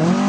Oh.